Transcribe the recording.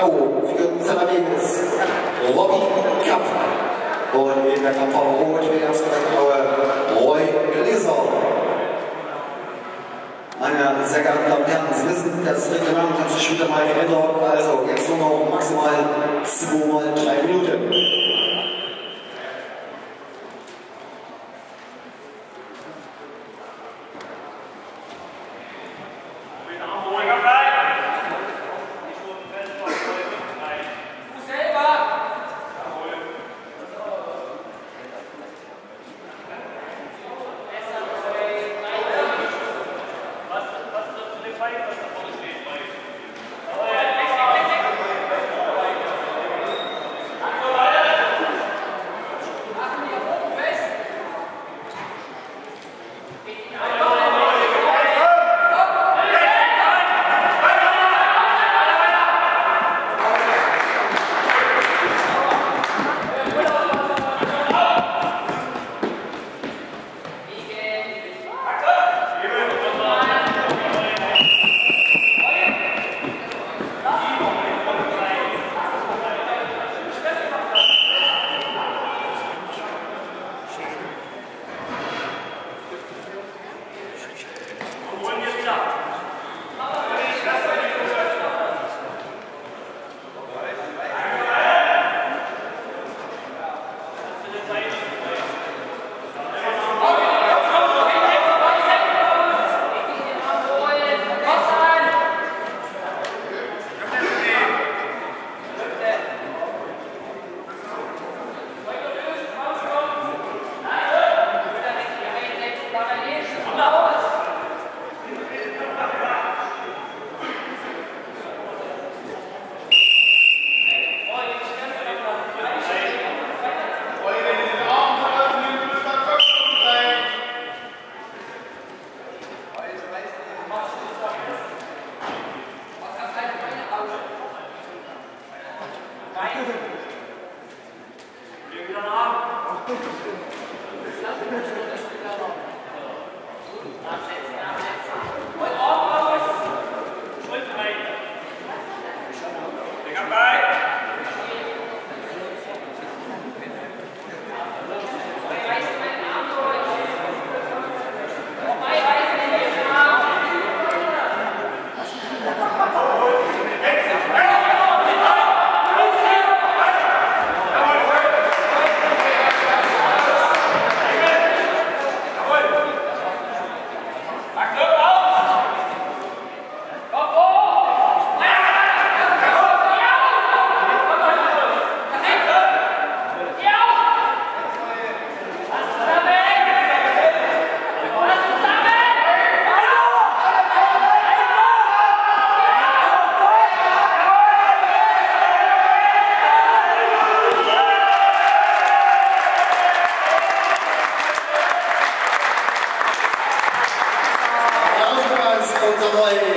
K.O. für Zimmerwegens Robbie Kapp. Und in der Kampf von Robert Williams und Roy Gläser. Meine sehr geehrten Damen und Herren, Sie wissen, das Reglement hat sich wieder mal geändert. Also jetzt nur noch maximal 2 mal 3 Minuten. Going up now. 59. Muito bom,